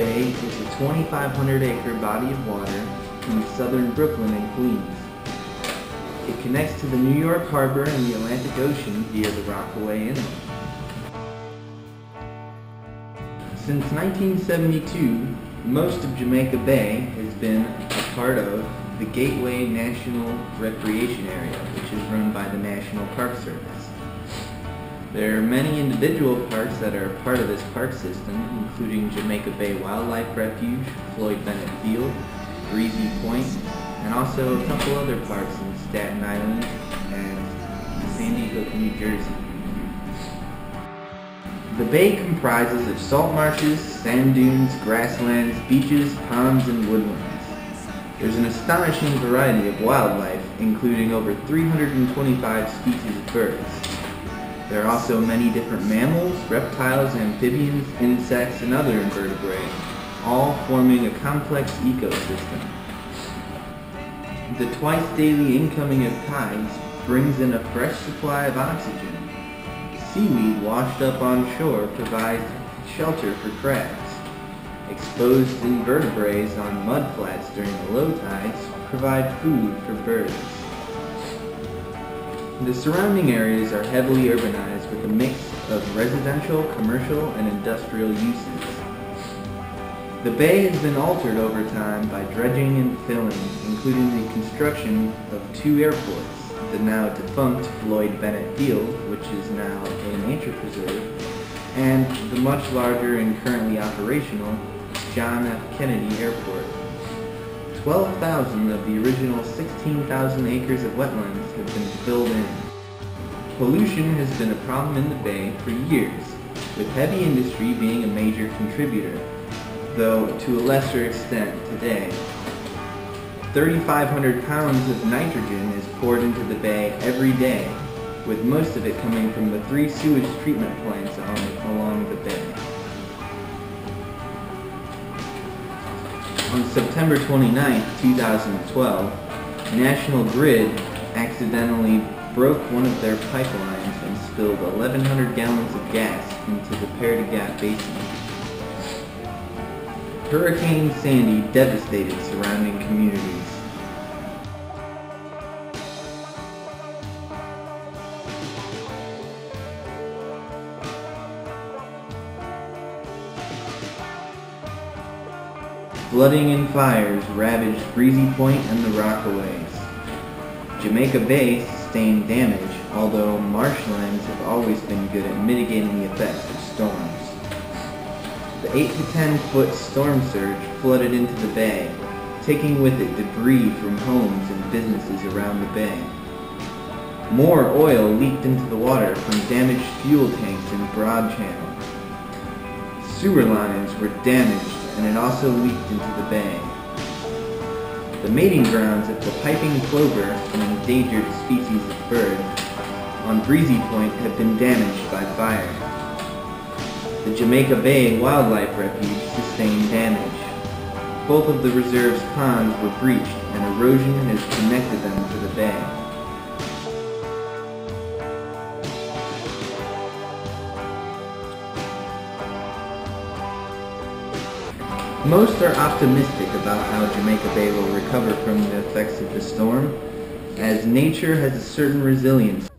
2,500 acre body of water in southern Brooklyn and Queens. It connects to the New York Harbor and the Atlantic Ocean via the Rockaway Inlet. Since 1972, most of Jamaica Bay has been a part of the Gateway National Recreation Area, which is run by the National Park Service. There are many individual parks that are part of this park system, including Jamaica Bay Wildlife Refuge, Floyd Bennett Field, Breezy Point, and also a couple other parks in Staten Island and Sandy Hook, New Jersey. The bay comprises of salt marshes, sand dunes, grasslands, beaches, ponds, and woodlands. There's an astonishing variety of wildlife, including over 325 species of birds. There are also many different mammals, reptiles, amphibians, insects, and other invertebrates, all forming a complex ecosystem. The twice daily incoming of tides brings in a fresh supply of oxygen. Seaweed washed up on shore provides shelter for crabs. Exposed invertebrates on mudflats during the low tides provide food for birds. The surrounding areas are heavily urbanized with a mix of residential, commercial, and industrial uses. The bay has been altered over time by dredging and filling, including the construction of two airports, the now defunct Floyd Bennett Field, which is now a nature preserve, and the much larger and currently operational John F. Kennedy Airport. 12,000 of the original 16,000 acres of wetlands have been filled in. Pollution has been a problem in the bay for years, with heavy industry being a major contributor, though to a lesser extent today. 3,500 pounds of nitrogen is poured into the bay every day, with most of it coming from the three sewage treatment plants on, along the bay. On September 29, 2012, National Grid accidentally broke one of their pipelines and spilled 1,100 gallons of gas into the Paerdegat Basin. Hurricane Sandy devastated surrounding communities. Flooding and fires ravaged Breezy Point and the Rockaways. Jamaica Bay sustained damage, although marshlands have always been good at mitigating the effects of storms. The 8 to 10 foot storm surge flooded into the bay, taking with it debris from homes and businesses around the bay. More oil leaked into the water from damaged fuel tanks in Broad Channel. Sewer lines were damaged and it also leaked into the bay. The mating grounds of the piping plover, an endangered species of bird, on Breezy Point have been damaged by fire. The Jamaica Bay Wildlife Refuge sustained damage. Both of the reserve's ponds were breached and erosion has connected them to the bay. Most are optimistic about how Jamaica Bay will recover from the effects of the storm, as nature has a certain resilience